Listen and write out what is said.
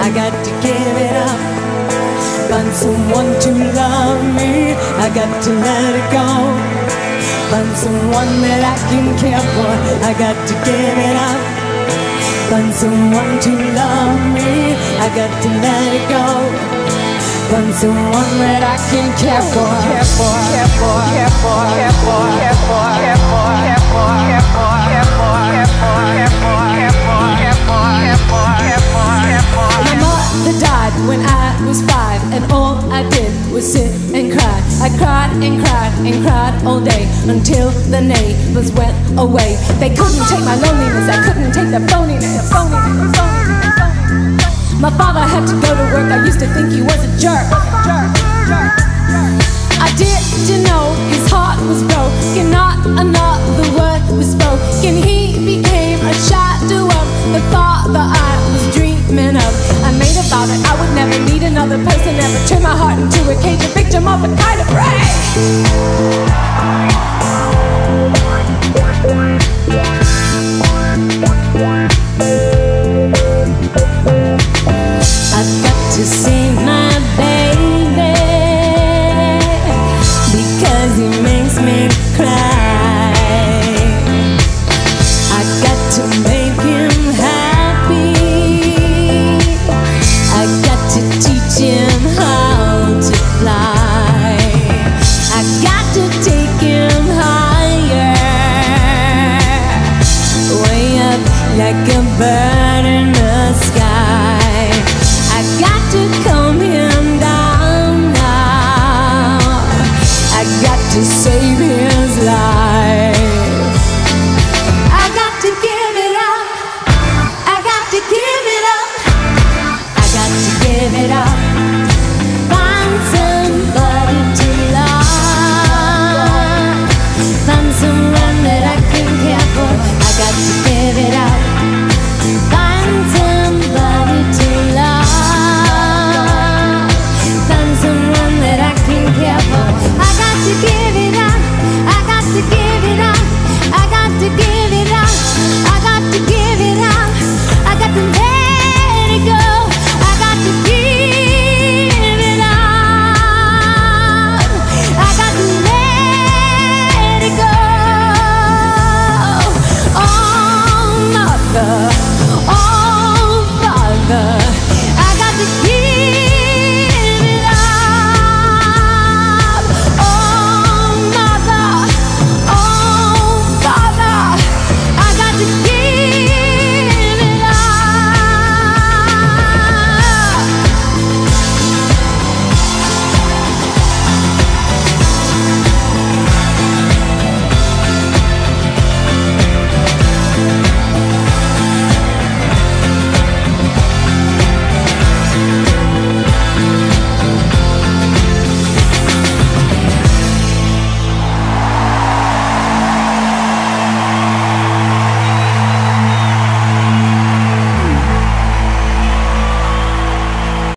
I got to give it up. Find someone to love me. I got to let it go. Find someone that I can care for. I got to give it up. Find someone to love me. I got to let it go. Find someone that I can care for. Cried and cried and cried all day until the neighbors went away. They couldn't take my loneliness, they couldn't take the phoniness. phoniness, phoniness. My father had to go to work, I used to think he was a jerk. I didn't know his heart was broken, not another word was spoken. He became a shadow of the father I was dreaming of. I made a vow that I would never need another person, never turn my heart into a cage, a victim of a Música like a bird in the sky. I got to calm him down now. I got to save his life.